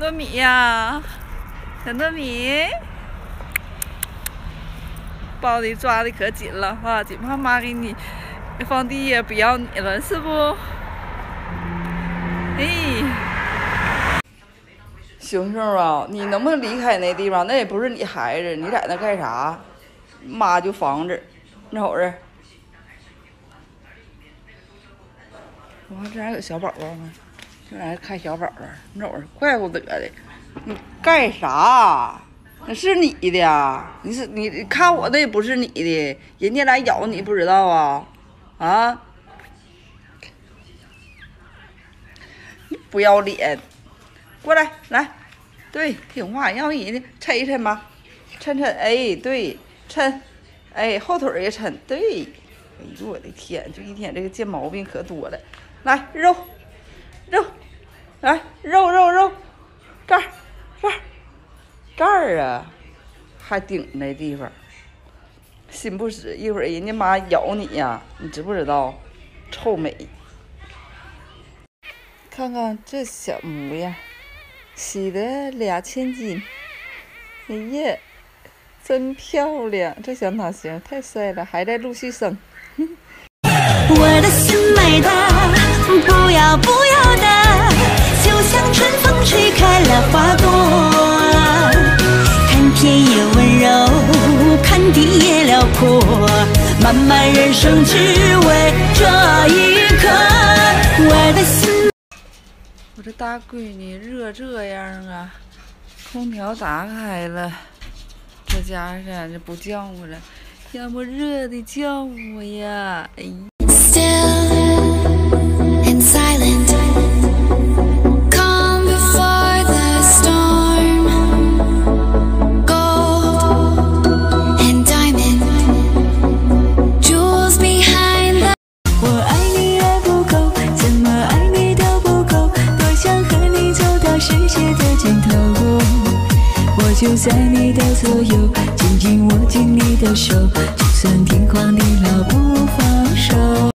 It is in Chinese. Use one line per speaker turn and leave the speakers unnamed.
糯米呀，小糯米，抱的抓的可紧了哈，紧怕妈给你放地下不要你了，是不？哎，熊熊啊，你能不能离开那地方？那也不是你孩子，你在那干啥？妈就防着，你瞅着。哇，这还有小宝宝呢。这玩意看小宝宝，你瞅着，怪不得的。你干啥？那是你的，你是你看我的也不是你的，人家来咬你不知道啊？啊？你不要脸！过来，来，对，听话，让人家抻一抻吧，抻抻，哎，对，抻，哎，后腿也抻，对。哎呦我的天，这一天这个贱毛病可多了。来，肉，肉。来，肉肉肉，这儿，这儿，这儿啊，还顶那地方，心不死，一会儿人家妈咬你呀，你知不知道？臭美！看看这小模样，洗的俩千金，哎呀，真漂亮！这小脑型太帅了，还在陆续生。我的心美的，不要不要天也温柔，看地也辽阔，漫漫人生只为这一刻。我的心，我这大闺女热这样啊，空调打开了，这家伙这不叫我了，要不热的叫我呀，哎。就在你的左右，紧紧握紧你的手，就算天荒地老不放手。